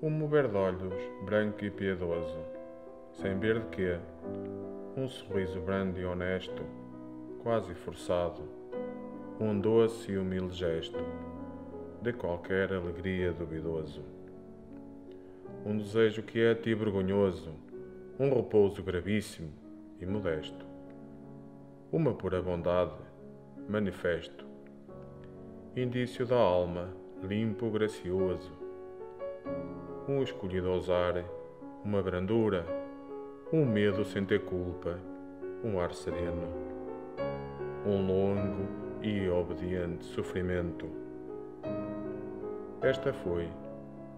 um mover de olhos branco e piedoso, sem ver de quê, um sorriso brando e honesto, quase forçado, um doce e humilde gesto, de qualquer alegria duvidoso. Um desejo quieto e vergonhoso, um repouso gravíssimo e modesto. Uma pura bondade, manifesto, indício da alma, limpo, gracioso. Um escolhido ousar, uma brandura, um medo sem ter culpa, um ar sereno, um longo e obediente sofrimento. Esta foi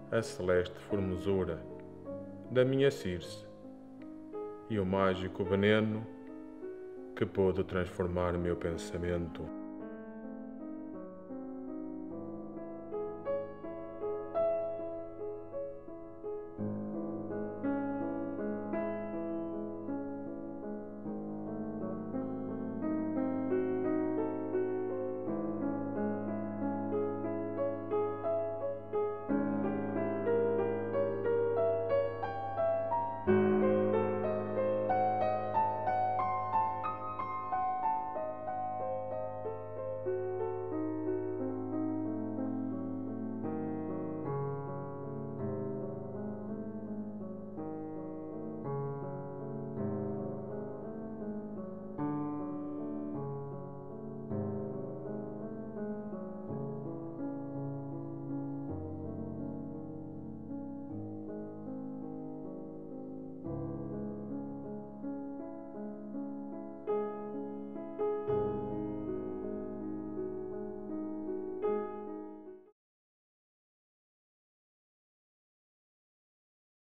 a celeste formosura da minha Circe e o mágico veneno que pôde transformar meu pensamento.